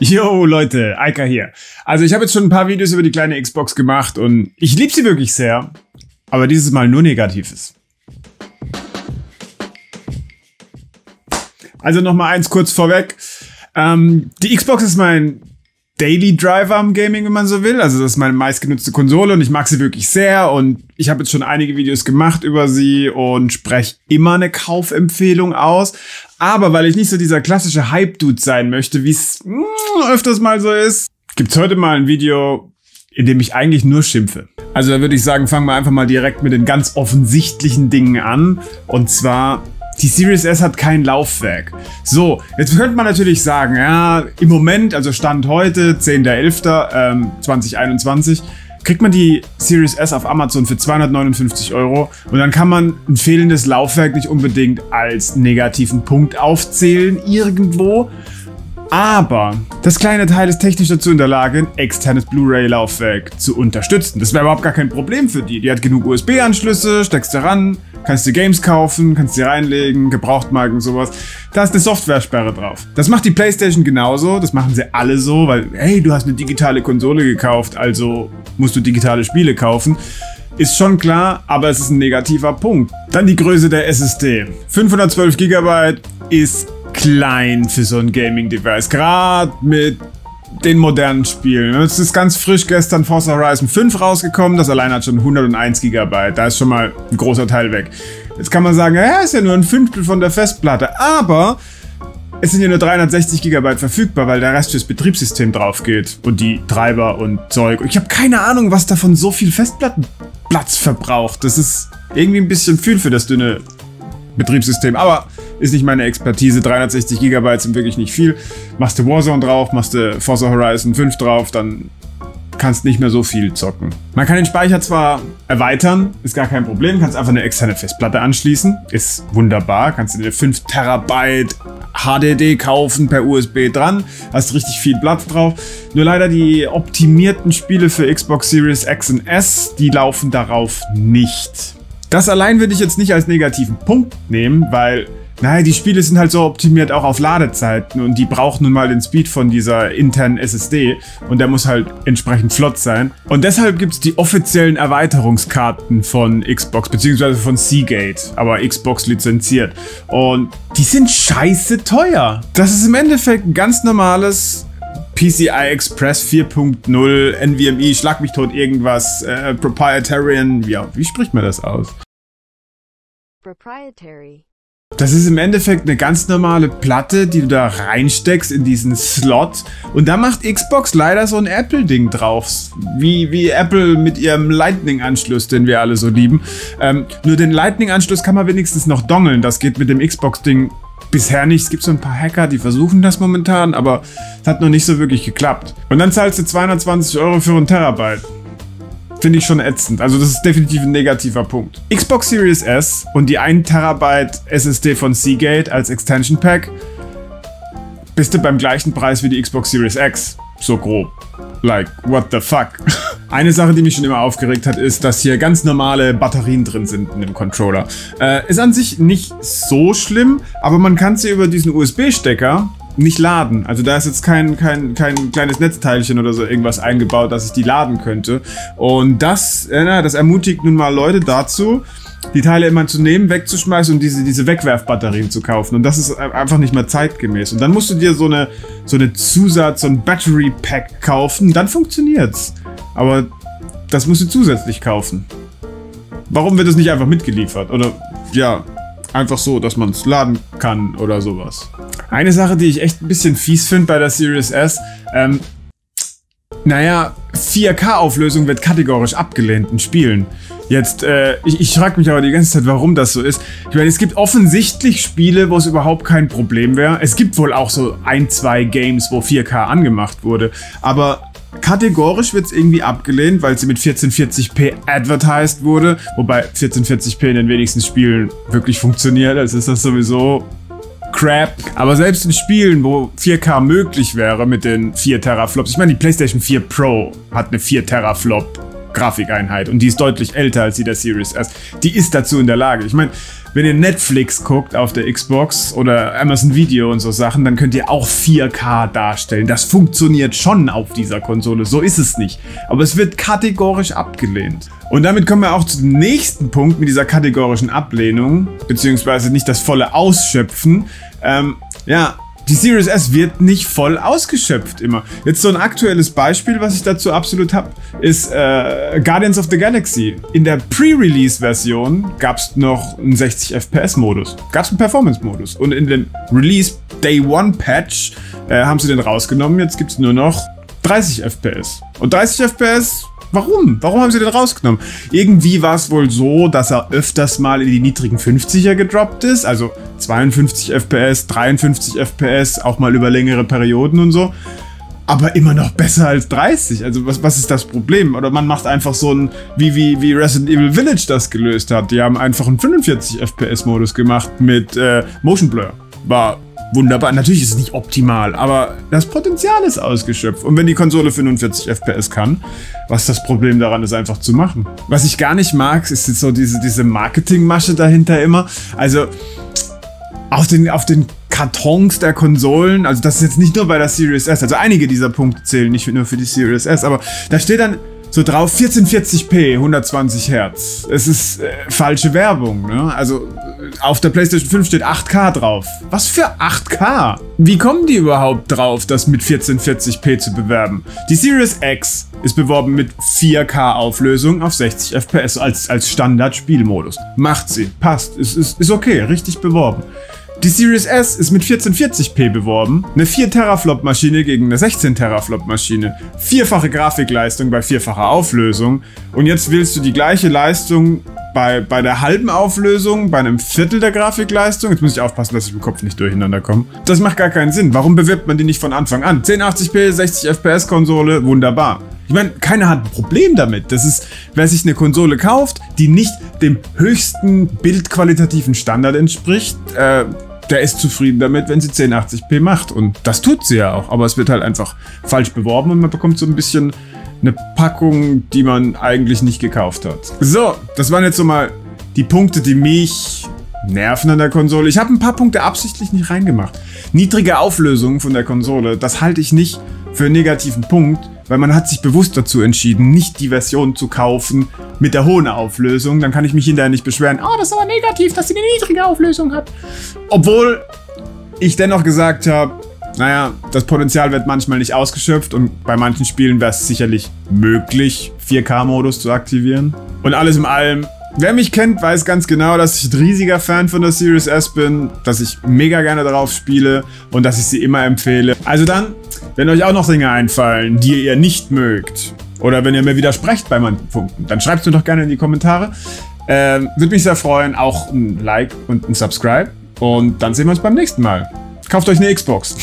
Yo Leute, Eika hier. Also ich habe jetzt schon ein paar Videos über die kleine Xbox gemacht und ich liebe sie wirklich sehr, aber dieses Mal nur Negatives. Also nochmal eins kurz vorweg. Ähm, die Xbox ist mein Daily Driver am Gaming, wenn man so will. Also das ist meine meistgenutzte Konsole und ich mag sie wirklich sehr und ich habe jetzt schon einige Videos gemacht über sie und spreche immer eine Kaufempfehlung aus. Aber weil ich nicht so dieser klassische Hype-Dude sein möchte, wie es mm, öfters mal so ist, gibt's heute mal ein Video, in dem ich eigentlich nur schimpfe. Also da würde ich sagen, fangen wir einfach mal direkt mit den ganz offensichtlichen Dingen an. Und zwar die Series S hat kein Laufwerk. So, jetzt könnte man natürlich sagen, ja, im Moment, also Stand heute, 10.11., ähm, 2021, kriegt man die Series S auf Amazon für 259 Euro und dann kann man ein fehlendes Laufwerk nicht unbedingt als negativen Punkt aufzählen irgendwo. Aber das kleine Teil ist technisch dazu in der Lage, ein externes Blu-ray-Laufwerk zu unterstützen. Das wäre überhaupt gar kein Problem für die. Die hat genug USB-Anschlüsse, steckst du ran, kannst dir Games kaufen, kannst dir reinlegen, Gebrauchtmarken, sowas. Da ist eine Software-Sperre drauf. Das macht die PlayStation genauso, das machen sie alle so, weil, hey, du hast eine digitale Konsole gekauft, also musst du digitale Spiele kaufen. Ist schon klar, aber es ist ein negativer Punkt. Dann die Größe der SSD. 512 GB ist klein für so ein Gaming-Device. Gerade mit den modernen Spielen. Es ist ganz frisch gestern Forza Horizon 5 rausgekommen. Das allein hat schon 101 GB. Da ist schon mal ein großer Teil weg. Jetzt kann man sagen, ja, ist ja nur ein Fünftel von der Festplatte. Aber es sind ja nur 360 GB verfügbar, weil der Rest fürs Betriebssystem drauf geht. Und die Treiber und Zeug. Ich habe keine Ahnung, was davon so viel Festplattenplatz verbraucht. Das ist irgendwie ein bisschen viel für das dünne Betriebssystem. Aber ist nicht meine Expertise. 360 GB sind wirklich nicht viel. Machst du Warzone drauf, machst du Forza Horizon 5 drauf, dann kannst nicht mehr so viel zocken. Man kann den Speicher zwar erweitern, ist gar kein Problem, kannst einfach eine externe Festplatte anschließen, ist wunderbar, kannst du dir 5 Terabyte HDD kaufen per USB dran, hast richtig viel Platz drauf. Nur leider die optimierten Spiele für Xbox Series X und S, die laufen darauf nicht. Das allein würde ich jetzt nicht als negativen Punkt nehmen, weil naja, die Spiele sind halt so optimiert auch auf Ladezeiten und die brauchen nun mal den Speed von dieser internen SSD und der muss halt entsprechend flott sein. Und deshalb gibt es die offiziellen Erweiterungskarten von Xbox, beziehungsweise von Seagate, aber Xbox lizenziert. Und die sind scheiße teuer. Das ist im Endeffekt ein ganz normales PCI Express 4.0, NVMe, schlag mich tot irgendwas, äh, Proprietarian, ja, wie spricht man das aus? Proprietary. Das ist im Endeffekt eine ganz normale Platte, die du da reinsteckst in diesen Slot. Und da macht Xbox leider so ein Apple-Ding drauf. Wie, wie Apple mit ihrem Lightning-Anschluss, den wir alle so lieben. Ähm, nur den Lightning-Anschluss kann man wenigstens noch dongeln. Das geht mit dem Xbox-Ding bisher nicht. Es gibt so ein paar Hacker, die versuchen das momentan, aber es hat noch nicht so wirklich geklappt. Und dann zahlst du 220 Euro für ein Terabyte finde ich schon ätzend. Also das ist definitiv ein negativer Punkt. Xbox Series S und die 1 Terabyte SSD von Seagate als Extension Pack bist du beim gleichen Preis wie die Xbox Series X. So grob. Like, what the fuck? Eine Sache, die mich schon immer aufgeregt hat, ist, dass hier ganz normale Batterien drin sind in dem Controller. Äh, ist an sich nicht so schlimm, aber man kann sie über diesen USB-Stecker nicht laden. Also da ist jetzt kein, kein, kein kleines Netzteilchen oder so irgendwas eingebaut, dass ich die laden könnte. Und das, äh, das ermutigt nun mal Leute dazu, die Teile immer zu nehmen, wegzuschmeißen und diese, diese Wegwerfbatterien zu kaufen. Und das ist einfach nicht mehr zeitgemäß. Und dann musst du dir so eine, so eine Zusatz, so ein Battery Pack kaufen, dann funktioniert's. Aber das musst du zusätzlich kaufen. Warum wird es nicht einfach mitgeliefert? Oder ja, einfach so, dass man es laden kann oder sowas. Eine Sache, die ich echt ein bisschen fies finde bei der Series S, ähm, naja, 4K-Auflösung wird kategorisch abgelehnt in Spielen. Jetzt, äh, ich, ich frage mich aber die ganze Zeit, warum das so ist. Ich meine, es gibt offensichtlich Spiele, wo es überhaupt kein Problem wäre. Es gibt wohl auch so ein, zwei Games, wo 4K angemacht wurde. Aber Kategorisch wird es irgendwie abgelehnt, weil sie mit 1440p advertised wurde. Wobei 1440p in den wenigsten Spielen wirklich funktioniert. Also ist das sowieso Crap. Aber selbst in Spielen, wo 4K möglich wäre mit den 4 Teraflops. Ich meine, die PlayStation 4 Pro hat eine 4 Teraflop Grafikeinheit und die ist deutlich älter als die der Series S. Die ist dazu in der Lage. Ich meine, wenn ihr Netflix guckt auf der Xbox oder Amazon Video und so Sachen, dann könnt ihr auch 4K darstellen. Das funktioniert schon auf dieser Konsole, so ist es nicht. Aber es wird kategorisch abgelehnt. Und damit kommen wir auch zum nächsten Punkt mit dieser kategorischen Ablehnung, beziehungsweise nicht das volle Ausschöpfen. Ähm, ja, die Series S wird nicht voll ausgeschöpft immer. Jetzt so ein aktuelles Beispiel, was ich dazu absolut habe, ist äh, Guardians of the Galaxy. In der Pre-Release-Version gab es noch einen 60 FPS-Modus. Gab es einen Performance-Modus. Und in den Release Day One Patch äh, haben sie den rausgenommen. Jetzt gibt es nur noch 30 FPS. Und 30 FPS Warum? Warum haben sie den rausgenommen? Irgendwie war es wohl so, dass er öfters mal in die niedrigen 50er gedroppt ist. Also 52 FPS, 53 FPS, auch mal über längere Perioden und so. Aber immer noch besser als 30. Also was, was ist das Problem? Oder man macht einfach so ein, wie, wie, wie Resident Evil Village das gelöst hat. Die haben einfach einen 45 FPS-Modus gemacht mit äh, Motion Blur. War wunderbar. Natürlich ist es nicht optimal, aber das Potenzial ist ausgeschöpft. Und wenn die Konsole 45 FPS kann, was das Problem daran ist, einfach zu machen? Was ich gar nicht mag, ist jetzt so diese, diese Marketingmasche dahinter immer. Also auf den, auf den Kartons der Konsolen, also das ist jetzt nicht nur bei der Series S, also einige dieser Punkte zählen nicht nur für die Series S, aber da steht dann so drauf 1440p, 120 Hertz. Es ist äh, falsche Werbung, ne? Also auf der PlayStation 5 steht 8K drauf. Was für 8K? Wie kommen die überhaupt drauf, das mit 1440p zu bewerben? Die Series X ist beworben mit 4K Auflösung auf 60 FPS als, als Standard-Spielmodus. Macht sie, passt, ist, ist, ist okay, richtig beworben. Die Series S ist mit 1440p beworben, eine 4 Teraflop Maschine gegen eine 16 Teraflop Maschine, vierfache Grafikleistung bei vierfacher Auflösung und jetzt willst du die gleiche Leistung bei, bei der halben Auflösung, bei einem Viertel der Grafikleistung. Jetzt muss ich aufpassen, dass ich im Kopf nicht durcheinander komme. Das macht gar keinen Sinn. Warum bewirbt man die nicht von Anfang an? 1080p, 60 FPS Konsole, wunderbar. Ich meine, keiner hat ein Problem damit. Das ist, wer sich eine Konsole kauft, die nicht dem höchsten bildqualitativen Standard entspricht, äh, der ist zufrieden damit, wenn sie 1080p macht. Und das tut sie ja auch. Aber es wird halt einfach falsch beworben und man bekommt so ein bisschen eine Packung, die man eigentlich nicht gekauft hat. So, das waren jetzt so mal die Punkte, die mich nerven an der Konsole. Ich habe ein paar Punkte absichtlich nicht reingemacht. Niedrige Auflösung von der Konsole, das halte ich nicht für einen negativen Punkt, weil man hat sich bewusst dazu entschieden, nicht die Version zu kaufen mit der hohen Auflösung. Dann kann ich mich hinterher nicht beschweren, oh, das ist aber negativ, dass sie eine niedrige Auflösung hat. Obwohl ich dennoch gesagt habe, naja, das Potenzial wird manchmal nicht ausgeschöpft und bei manchen Spielen wäre es sicherlich möglich, 4K-Modus zu aktivieren. Und alles in allem, wer mich kennt, weiß ganz genau, dass ich ein riesiger Fan von der Series S bin, dass ich mega gerne darauf spiele und dass ich sie immer empfehle. Also dann, wenn euch auch noch Dinge einfallen, die ihr nicht mögt, oder wenn ihr mir widersprecht bei meinen Punkten, dann schreibt es mir doch gerne in die Kommentare. Ähm, Würde mich sehr freuen. Auch ein Like und ein Subscribe. Und dann sehen wir uns beim nächsten Mal. Kauft euch eine Xbox.